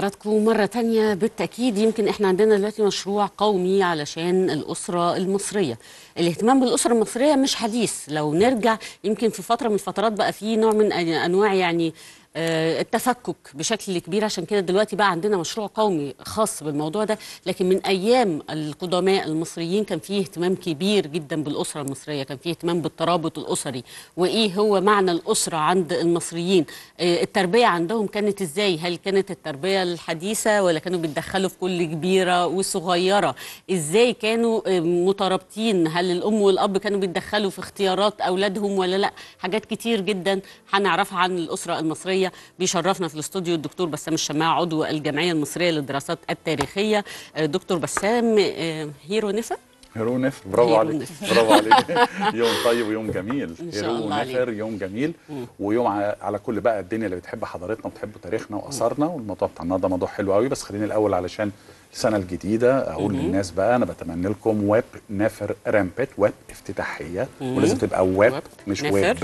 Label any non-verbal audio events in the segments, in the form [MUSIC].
حضراتكم مرة تانية بالتأكيد يمكن إحنا عندنا دلوقتي مشروع قومي علشان الأسرة المصرية. الاهتمام بالأسرة المصرية مش حديث. لو نرجع يمكن في فترة من الفترات بقى في نوع من أنواع يعني التفكك بشكل كبير. عشان كده دلوقتي بقى عندنا مشروع قومي خاص بالموضوع ده. لكن من أيام القدماء المصريين كان فيه اهتمام كبير جدا بالأسرة المصرية كان فيه اهتمام بالترابط الأسري. وإيه هو معنى الأسرة عند المصريين؟ آه، التربية عندهم كانت إزاي؟ هل كانت التربية الحديثة ولا كانوا بيتدخلوا في كل كبيرة وصغيرة؟ إزاي كانوا آه، مترابطين؟ هل الأم والأب كانوا بيتدخلوا في اختيارات أولادهم ولا لأ؟ حاجات كتير جدا هنعرفها عن الأسرة المصرية. بيشرفنا في الاستوديو الدكتور بسام الشماع عضو الجمعيه المصرية للدراسات التاريخية. آه، دكتور بسام آه، هيرو نفا هيرو نفر. برافو عليك. برافو عليك. [LAUGHS] يوم طيب ويوم جميل. هيرو. نفر يوم جميل. ويوم على, على كل بقى الدنيا اللي بتحب حضارتنا وبتحب تاريخنا وآثارنا. والموضوع بتاع النهارده موضوع حلو قوي. بس خليني الأول علشان السنة الجديدة أقول للناس بقى أنا بتمنى لكم ويب نفر رامبت ويب افتتاحية. ولازم تبقى ويب مش. ويب.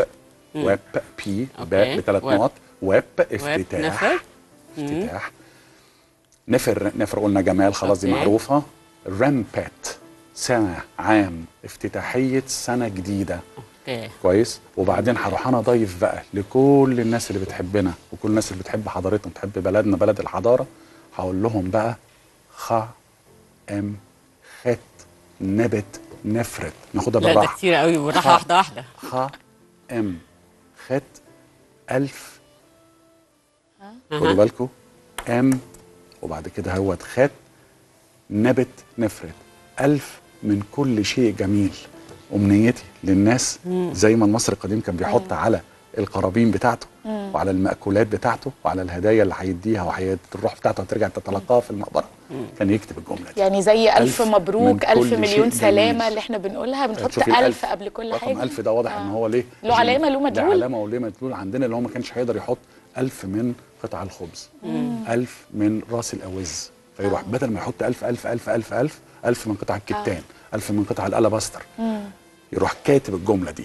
ويب بي. باء بثلاث. نقط. ويب ويب افتتاح. نفر. افتتاح. نفر نفر قلنا جمال خلاص دي okay. معروفة. رامبت سنة عام افتتاحية سنة جديدة. okay. كويس. وبعدين هروح أنا ضيف بقى لكل الناس اللي بتحبنا وكل الناس اللي بتحب حضارتنا وبتحب بلدنا بلد الحضارة. هقول لهم بقى خ ام خت نبت نفرت. ناخدها لا ده بالراحة. كتير قوي بالراحه واحدة واحدة. خ ام خت ألف. خدوا بالكم. ام وبعد كده هوت خت نبت نفرت. ألف من كل شيء جميل. أمنيتي للناس. زي ما المصري القديم كان بيحط على القرابين بتاعته وعلى المأكولات بتاعته وعلى الهدايا اللي هيديها وهتروح بتاعته هترجع تتلقاها في المقبرة. كان يكتب الجملة دي. يعني زي ألف ألف مبروك ألف مليون. سلامة اللي إحنا بنقولها. بنحط ألف الألف. قبل كل رقم حاجة. ألف ده واضح إن هو ليه له علامة، له له مدلول. علامه وليه مدلول. عندنا اللي هو ما كانش هيقدر يحط ألف من قطع الخبز ألف من راس الأوز. فيروح بدل ما يحط ألف ألف ألف ألف ألف ألف من قطع الكتان ألف من قطع الألاباستر. يروح كاتب الجملة دي.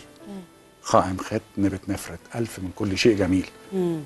خائم خات نبت نفرت ألف من كل شيء جميل.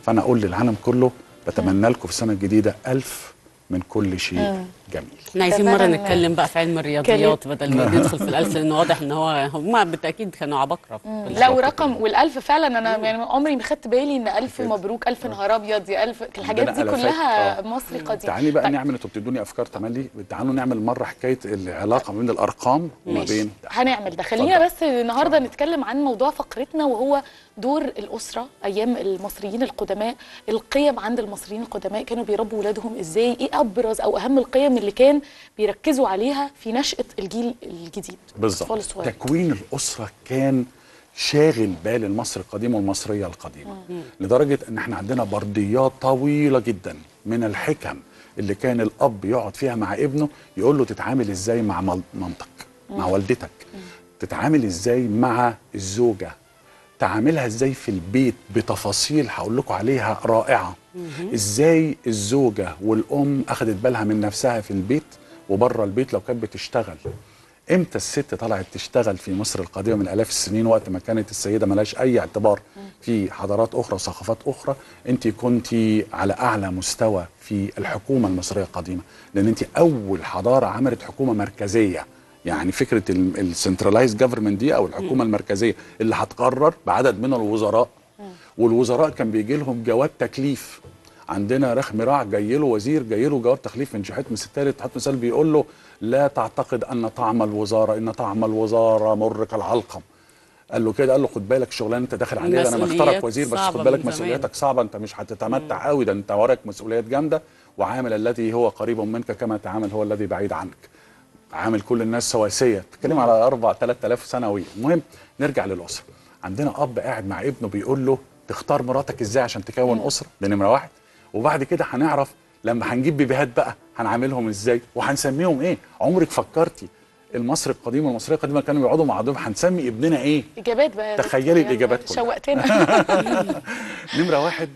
فأنا أقول للعالم كله بتمنى لكم في السنة الجديدة ألف من كل شيء جميل إحنا عايزين. مرة نتكلم بقى في علم الرياضيات بدل ما ندخل في الألف لأن واضح إن هو هم بالتأكيد كانوا عباقرة لا. ورقم والألف فعلا أنا يعني عمري ما خدت بالي إن ألف كده. مبروك ألف نهار أبيض يا ألف الحاجات دي. كلها آه. مصري قديم تعالي بقى طيب، نعمل أنتوا بتدوني أفكار تملي تعالوا نعمل مرة حكاية العلاقة ما بين الأرقام وما بين هنعمل ده خلينا. بس النهارده نتكلم عن موضوع فقرتنا وهو دور الأسرة أيام المصريين القدماء القيم عند المصريين القدماء كانوا بيربوا ولادهم إزاي إيه أبرز أو أهم القيم اللي كان بيركزوا عليها في نشأة الجيل الجديد بالظبط. تكوين الأسرة كان شاغل بال المصري القديم والمصرية القديمة لدرجة إن إحنا عندنا برديات طويلة جدا من الحكم اللي كان الأب يقعد فيها مع ابنه يقول له تتعامل إزاي مع مامتك مع والدتك؟ تتعامل إزاي مع الزوجة؟ تعاملها إزاي في البيت بتفاصيل هقول لكم عليها رائعة. إزاي الزوجة والأم اخذت بالها من نفسها في البيت وبره البيت لو كانت بتشتغل؟ إمتى الست طلعت تشتغل في مصر القديمه من آلاف السنين وقت ما كانت السيدة ملهاش أي اعتبار؟ في حضارات أخرى وثقافات أخرى. أنت كنت على أعلى مستوى في الحكومة المصرية القديمة لأن أنت أول حضارة عملت حكومة مركزية. يعني فكرة ال centralized government دي أو الحكومة المركزية اللي هتقرر بعدد من الوزراء. والوزراء كان بيجي لهم جواب تكليف. عندنا رخم راع جاي له وزير جاي له جواب تكليف من تحتمس الثالث تحتمس الثالث بيقول له لا تعتقد أن طعم الوزارة إن طعم الوزارة مر كالعلقم قال له كده قال له خد بالك الشغلانه أنت داخل عليها ده أنا مختارك وزير بس خد بالك. مسؤولياتك صعبة أنت مش هتتمتع قوي ده أنت وراك مسؤوليات جامدة وعامل الذي هو قريب منك كما تعامل هو الذي بعيد عنك. عامل كل الناس سواسية. بتتكلم على أربع 3000 سنويه المهم نرجع للأسرة. عندنا أب قاعد مع ابنه بيقول له تختار مراتك إزاي عشان تكون أسرة؟ ده نمره واحد. وبعد كده هنعرف لما هنجيب بيبيهات بقى هنعاملهم إزاي وهنسميهم إيه؟ عمرك فكرتي المصري القديم والمصرية القديمة كانوا بيقعدوا مع بعضهم هنسمي ابننا إيه؟ إجابات بقى تخيلي دكتور، يعني كلها. شوقتنا. [LAUGHS] نمرة واحد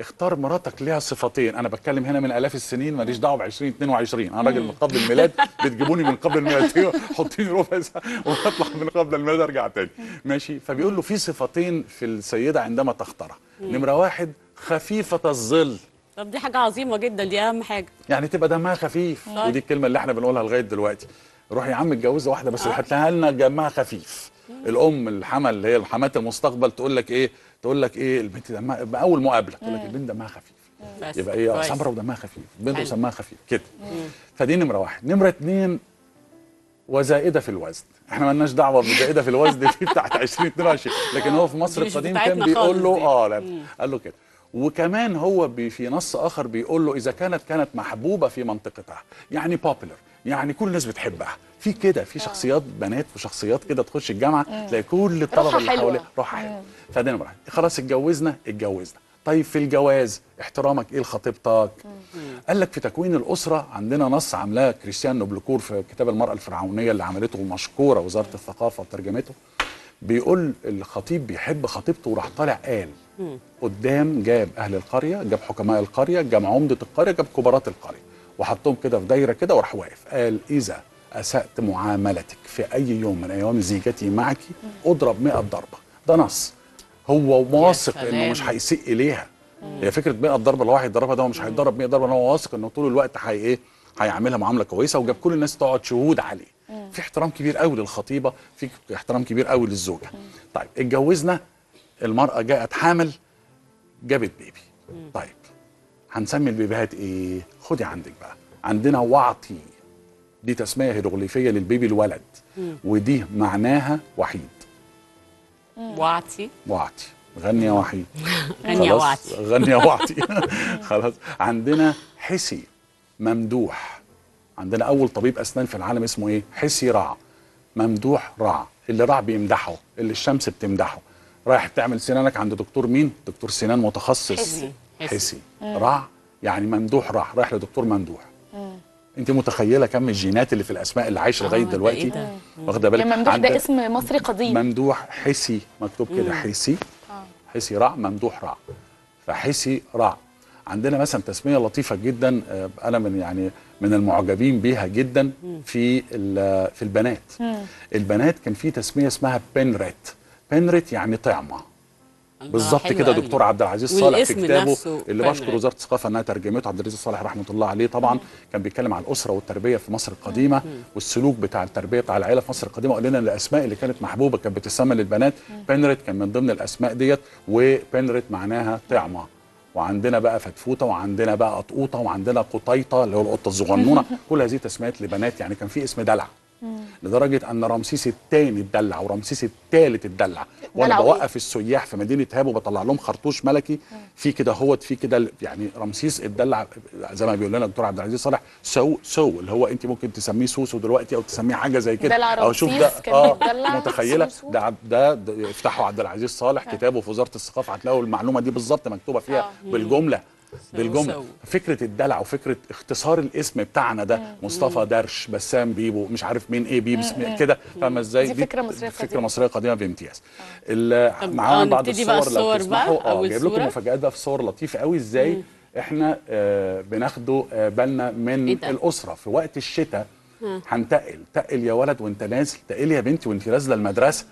اختار مراتك ليها صفتين. أنا بتكلم هنا من آلاف السنين ماليش دعوة ب 2022 أنا راجل من قبل الميلاد بتجيبوني من قبل الميلاد. [LAUGHS] حطيني ربع ساعة واطلع من قبل الميلاد أرجع تاني. ماشي؟ فبيقول له في صفتين في السيدة عندما تختارها. نمرة واحد خفيفة الظل. طب دي حاجة عظيمة جدا دي أهم حاجة. يعني تبقى دمها خفيف. طيب. ودي الكلمة اللي إحنا بنقولها لغاية دلوقتي. روح يا عم اتجوزي واحدة بس هتلاقيها لنا دمها خفيف. الأم الحما اللي هي حمات المستقبل تقول لك إيه؟ تقول لك إيه؟ البنت دمها بأول مقابلة تقول لك البنت دمها خفيف. بس. يبقى إيه. سمره ودمها خفيف. بنت حلو. وسمها خفيف. كده. فدي نمرة واحد. نمرة اتنين وزائدة في الوزن. إحنا مالناش دعوة بزائدة في الوزن دي [LAUGHS] بتاعت 2022 لكن هو في مصر القديم كان بيقول له. آه لا. قال له كده. وكمان هو بي في نص آخر بيقول له إذا كانت كانت محبوبة في منطقتها. يعني بوبيلر يعني كل الناس بتحبها. في كده في شخصيات بنات وشخصيات كده تخش الجامعة تلاقي كل الطلبة اللي. حواليها روحها حلوة. فده نمره واحد. خلاص اتجوزنا اتجوزنا. طيب في الجواز احترامك إيه لخطيبتك؟ قال لك في تكوين الأسرة عندنا نص عاملاه كريستيان نوبلكور في كتاب المرأة الفرعونية اللي عملته مشكورة وزارة الثقافة وترجمته. بيقول الخطيب بيحب خطيبته وراح طالع قال قدام جاب أهل القرية جاب حكماء القرية جاب عمدة القرية جاب كبارات القرية. وحطهم كده في دايرة كده وراح واقف. قال إذا أسأت معاملتك في أي يوم من أيام زيجتي معك اضرب 100 ضربة. ده نص. هو واثق إنه. مش هيسيء إليها. هي فكرة 100 ضربة اللي هو هيضربها ده هو مش هيتضرب 100 ضربة هو واثق إنه طول الوقت هي إيه؟ هيعملها معاملة كويسة وجاب كل الناس تقعد شهود عليه. في احترام كبير قوي للخطيبة في احترام كبير قوي للزوجة. طيب اتجوزنا المرأة جاءت حامل جابت بيبي. طيب هنسمي البيبيهات إيه؟ خدي عندك بقى. عندنا وعطي. دي تسمية هيروغليفية للبيبي الولد. ودي معناها وحيد. وعدتي وعطي. غني يا وحيد. [LAUGHS] غني يا؟ وعدتي [LAUGHS] غني يا وعطي. [LAUGHS] خلاص. عندنا حسي ممدوح. عندنا أول طبيب أسنان في العالم اسمه إيه؟ حسي رع ممدوح رع اللي رع بيمدحه. اللي الشمس بتمدحه. رايح تعمل سنانك عند دكتور مين؟ دكتور سنان متخصص. حسي. حسي. حسي. رع يعني ممدوح رع رايح لدكتور ممدوح. انت متخيله كم الجينات اللي في الاسماء اللي عايشه آه، لغايه ده دلوقتي؟ إيه ده؟ واخده بالك؟ يعني ممدوح ده اسم مصري قديم. ممدوح حسي مكتوب كده حسي. حسي رع ممدوح رع فحسي رع عندنا مثلا تسميه لطيفه جدا آه، أنا من يعني من المعجبين بيها جدا في في البنات. البنات كان في تسميه اسمها بنريت. بنريت يعني طعمه. بالظبط كده. دكتور عبد العزيز صالح في كتابه نفسه اللي. بشكر وزاره الثقافة أنها ترجمته عبد العزيز صالح رحمة الله عليه. طبعا كان بيتكلم عن الأسرة والتربية في مصر القديمة والسلوك بتاع التربية بتاع العائله في مصر القديمة. وقال لنا الأسماء اللي كانت محبوبة كانت بتسمى للبنات. بنريت كان من ضمن الأسماء ديت وبنريت معناها طعمة. وعندنا بقى فتفوتة وعندنا بقى قطقوطة وعندنا قطيطة اللي هو القطة الصغنونة. [LAUGHS] كل هذه تسميات لبنات يعني كان في اسم دلع. لدرجة أن رمسيس الثاني اتدلع ورمسيس الثالث اتدلع. وأنا؟ بوقف السياح في مدينة هابو وبطلع لهم خرطوش ملكي. في كده هوت في كده يعني رمسيس اتدلع زي ما بيقول لنا الدكتور عبد العزيز صالح سو سو اللي هو انت ممكن تسميه سوسو دلوقتي أو تسميه حاجة زي كده. أو شوف ده بيتدلع متخيلة. ده ده, ده افتحوا عبد العزيز صالح كتابه في وزارة الثقافة هتلاقوا المعلومة دي بالظبط مكتوبة فيها بالجملة. بالجملة. سو. فكرة الدلع وفكرة اختصار الاسم بتاعنا ده مصطفى درش بسام بيبو مش عارف مين إيه بيبس كده. فاهمة إزاي؟ دي فكرة مصرية فكرة قديمة. مصرية قديمة بامتياز طب معانا آه، بعض الصور لو تسمحوا آه جايب لكم. مفاجات بقى في صور لطيفة قوي. إزاي؟ إحنا آه بناخده آه بالنا من إيه؟ الأسرة. في وقت الشتاء هنتقل. تقل يا ولد وانت نازل تقل يا بنتي وانت نازلة المدرسة.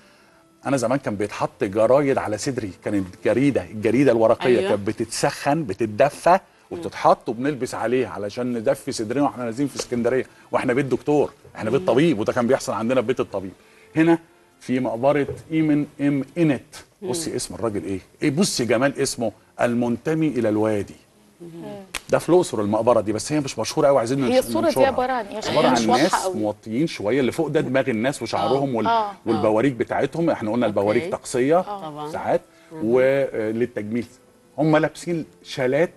أنا زمان كان بيتحط جرايد على صدري. كانت جريده الجريدة الورقية أيوة. كانت بتتسخن بتتدفى وتتحط وبنلبس عليها علشان ندفي صدرنا وإحنا نازلين في اسكندرية وإحنا بيت دكتور. إحنا بيت طبيب وده كان بيحصل عندنا في بيت الطبيب. هنا في مقبرة إيمن إم إنت. بصي اسم الراجل إيه؟ إيه بصي جمال اسمه المنتمي إلى الوادي. ده في الأقصر المقبرة دي بس هي مش مشهورة قوي عايزين هي الصورة دي ننشرها. عبارة عن عباره عن ناس. موطيين شوية اللي فوق ده دماغ الناس وشعرهم وال... آه. والبواريك بتاعتهم إحنا قلنا البواريك. طقسية طبعاً. ساعات وللتجميل هم لابسين شالات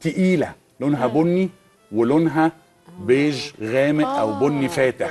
تقيلة لونها بني ولونها بيج غامق أو بني فاتح.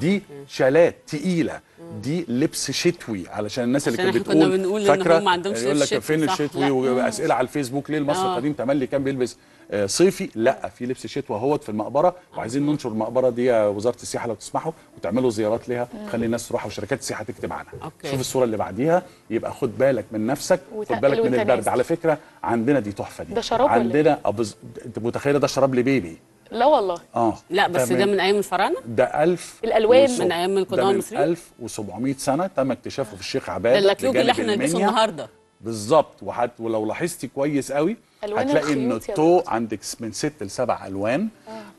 دي شالات تقيلة. دي لبس شتوي علشان الناس اللي كانت بتقول فاكرة؟ يقول لك فين؟ الشتوي. وأسئلة على الفيسبوك ليه المصري آه. القديم؟ تملي كان بيلبس آه، صيفي. لا في لبس شتوي أهوت في المقبرة. وعايزين ننشر المقبرة دي وزارة السياحة لو تسمحوا وتعملوا زيارات ليها. تخلي الناس تروح وشركات السياحة تكتب عنها. okay. شوف الصورة اللي بعديها. يبقى خد بالك من نفسك خد بالك من البرد. على فكرة عندنا دي تحفة دي. ده شراب إيه؟ عندنا أبز... أنت متخيلة ده شراب لبيبي؟ لا والله. آه. لا بس تمام. ده من أيام الفراعنة؟ ده 1000 الألوان وسب- من أيام القدماء ده من المصريين؟ 1700 سنة تم اكتشافه في الشيخ ده عباده اللكلوك اللي إحنا نلبسه المنيا. النهارده. بالظبط. وحت ولو لاحظتي كويس قوي هتلاقي إن الطوق عندك من ست لسبع ألوان.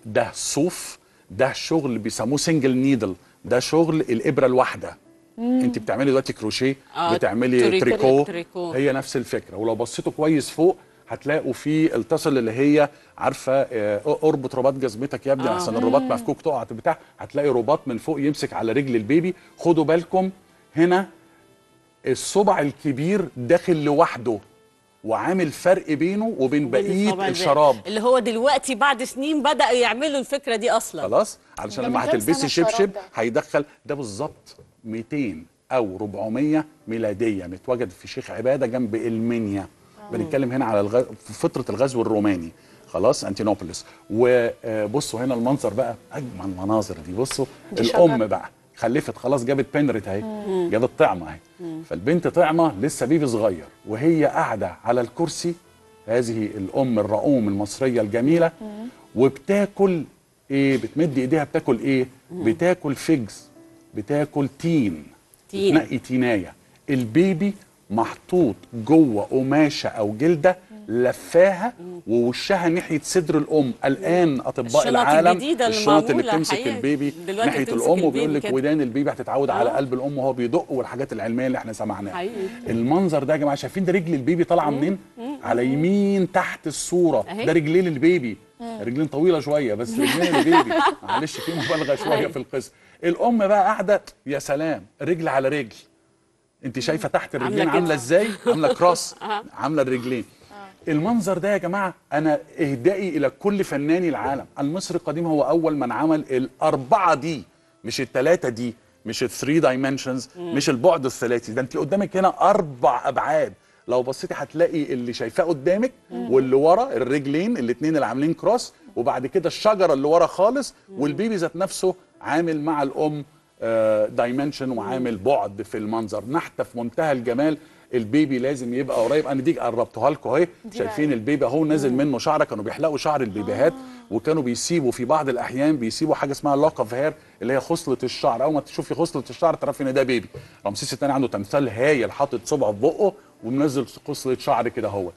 ده صوف ده شغل بيسموه single needle ده شغل الإبرة الواحدة. انت بتعملي دلوقتي كروشيه آه، بتعملي تريكو. تريكو. تريكو. هي نفس الفكرة. ولو بصيتوا كويس فوق هتلاقوا في ال tassel اللي هي عارفة آه، أربط رباط جزمتك يا ابني آه. احسن الرباط مفكوك تقع بتاع هتلاقي رباط من فوق يمسك على رجل البيبي خدوا بالكم هنا الصبع الكبير داخل لوحده وعامل فرق بينه وبين بقية. الشراب اللي هو دلوقتي بعد سنين بدأوا يعملوا الفكرة دي أصلا خلاص علشان لما هتلبسي شبشب؟ هيدخل ده بالظبط 200 أو 400 ميلادية متواجد في شيخ عبادة جنب المنيا بنتكلم هنا على الغ... في فتره الغزو الروماني. خلاص أنتينوبوليس. وبصوا هنا المنظر بقى. أجمل المناظر دي. بصوا دي الأم. بقى خلفت. خلاص جابت بنرت أهي. جابت طعمة أهي. فالبنت طعمة لسه بيبي صغير. وهي قاعدة على الكرسي. هذه الأم الرؤوم المصرية الجميلة. وبتاكل إيه؟ بتمد إيديها. بتاكل إيه؟ بتاكل figs. بتاكل تين. تين. بتنقي تيناية. البيبي محطوط جوه قماشة أو جلدة لفاها ووشها ناحية صدر الأم. الآن أطباء العالم الشنط اللي بتمسك. البيبي ناحية الأم وبيقول لك. ودان البيبي هتتعود على آه. قلب الأم وهو بيدق والحاجات العلمية اللي إحنا سمعناها. المنظر ده يا جماعة شايفين ده رجل البيبي طالعه منين؟ على يمين تحت الصورة. ده رجلين البيبي. رجلين طويلة شوية بس [LAUGHS] رجلين البيبي. معلش في مبالغة شوية في القصة الأم بقى قاعدة يا سلام رجل على رجل. انت شايفة تحت الرجلين عاملة عاملة. إزاي؟ عاملة [LAUGHS] cross آه. عاملة الرجلين. المنظر ده يا جماعة أنا إهدائي إلى كل فناني العالم. المصري القديم هو أول من عمل الأربعة دي مش الثلاثه دي مش ال three dimensions مش البعد الثلاثي. ده انت قدامك هنا أربع أبعاد. لو بصيتي هتلاقي اللي شايفاه قدامك واللي ورا الرجلين الاثنين اللي عاملين cross وبعد كده الشجرة اللي ورا خالص وال baby ذات نفسه عامل مع الأم dimension وعامل بعد في المنظر. نحته في منتهى الجمال ال baby لازم يبقى قريب. أنا دي قربتها لكم أهي. شايفين. ال baby أهو نازل منه شعرة كانوا بيحلقوا شعر البيبيهات. وكانوا بيسيبوا في بعض الأحيان بيسيبوا حاجة اسمها lock of hair اللي هي خصلة الشعر. أول ما تشوفي خصلة الشعر تعرفي إن ده baby. رمسيس الثاني عنده تمثال هايل حاطط صبعه في بقه ومنزل خصلة شعر كده اهوت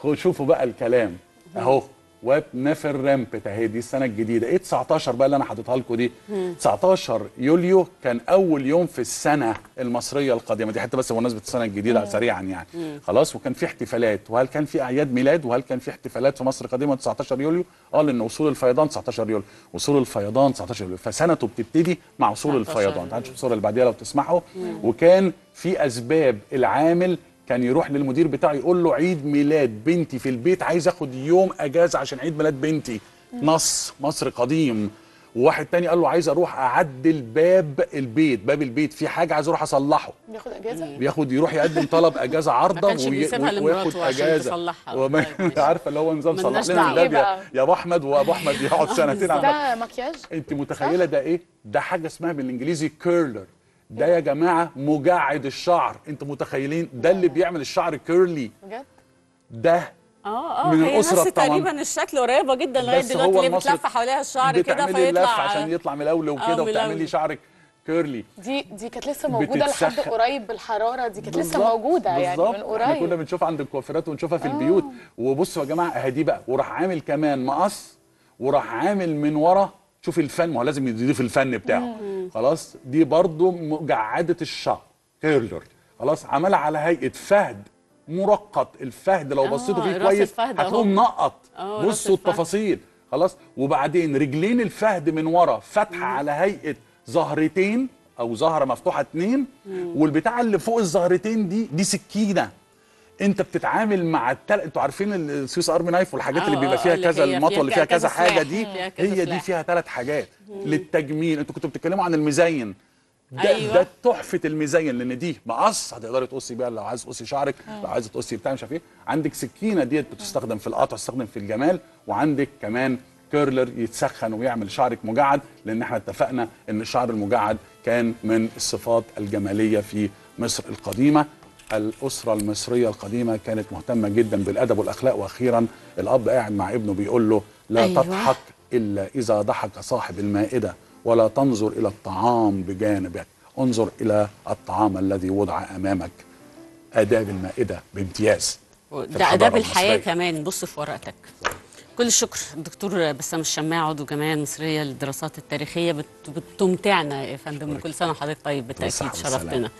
خو- شوفوا بقى الكلام. أهو. واب نفر رامبت اهي دي السنة الجديدة. إيه 19 بقى اللي أنا حاططها لكم دي؟ 19 يوليو كان أول يوم في السنة المصرية القادمة. دي حتى بس بمناسبة السنة الجديدة سريعا يعني. خلاص وكان في احتفالات. وهل كان في أعياد ميلاد؟ وهل كان في احتفالات في مصر القديمة؟ 19 يوليو. آه لأن وصول الفيضان 19 يوليو. وصول الفيضان 19 يوليو. فسنته بتبتدي مع وصول 19 الفيضان. تعالوا نشوف الصورة اللي بعديها لو تسمحوا. وكان في أسباب العامل كان يروح للمدير بتاعه يقول له عيد ميلاد بنتي في البيت عايز اخد يوم اجازة عشان عيد ميلاد بنتي. نص مصر قديم. وواحد تاني قال له عايز أروح اعدل باب البيت. باب البيت في حاجة عايز أروح اصلحه. بياخد اجازة؟ بياخد يروح يقدم طلب اجازة [LAUGHS] عارضه بيسيبها وياخد تصلحها. وما طيب،. [LAUGHS] عارفة اللي هو نظام صلح لنا دعوة. الباب يا- بقى؟ يا أبو أحمد وأبو أحمد يقعد [LAUGHS] سنتين على ده مكياج؟ انت متخيلة ده إيه؟ ده حاجة اسمها بالإنجليزي كيرلر ده يا جماعة مجعد الشعر. انت متخيلين؟ ده اللي بيعمل الشعر curly بجد؟ ده آه آه من هي الأسرة نفس. تقريبا الشكل قريبة جدا لغاية دلوقتي هو اللي بتلف حواليها الشعر كده فيطلع عشان يطلع ملولو آه، وكده وبتعملي ملولو. شعرك curly دي دي كانت لسه موجودة لحد. قريب بالحرارة. دي كانت لسه موجودة يعني بالظبط. من إحنا كنا قريب بنشوفها عند الكوافيرات ونشوفها في البيوت. وبصوا يا جماعة اهي بقى. وراح عامل كمان مقص وراح عامل من ورا شوف الفن ما هو لازم يضيف الفن بتاعه. خلاص دي برضو مجعده الشعر curler خلاص عملها على هيئة فهد مرقط الفهد. لو آه، بصيتوا فيه كويس. هتلاقوه منقط. آه، بصوا. التفاصيل. خلاص وبعدين رجلين الفهد من ورا فاتحة على هيئة زهرتين أو زهرة مفتوحة اتنين. والبتاع اللي فوق الزهرتين دي دي سكينة. انت بتتعامل مع التل... أنتوا عارفين ال Swiss Army knife والحاجات اللي بيبقى آه، فيها كذا المطوة اللي فيها كذا حاجة. دي هي دي. فيها ثلاث حاجات للتجميل أنتوا كنتوا بتتكلموا عن المزين ده أيوة. ده تحفة المزين لأن دي مقص هتقدري تقصي بيها لو عايز تقصي شعرك لو عايزه تقصي بتاع مش عارف إيه عندك سكينة ديت بتستخدم في القطع تستخدم في الجمال وعندك كمان كيرلر يتسخن ويعمل شعرك مجعد لأن إحنا اتفقنا إن الشعر المجعد كان من الصفات الجمالية في مصر القديمة الأسرة المصرية القديمة كانت مهتمة جدا بالأدب والأخلاق وأخيرا الأب قاعد مع ابنه بيقول له لا أيوة. تضحك إلا إذا ضحك صاحب المائدة ولا تنظر إلى الطعام بجانبك انظر إلى الطعام الذي وضع أمامك. آداب المائدة بامتياز ده الحياة المصرية. كمان. بص في ورقتك. كل الشكر الدكتور بسام الشماع عضو الجمعيه المصرية للدراسات التاريخية. بت- بتمتعنا يا فندم وكل سنة وحضرتك. طيب بالتأكيد. شرفتنا.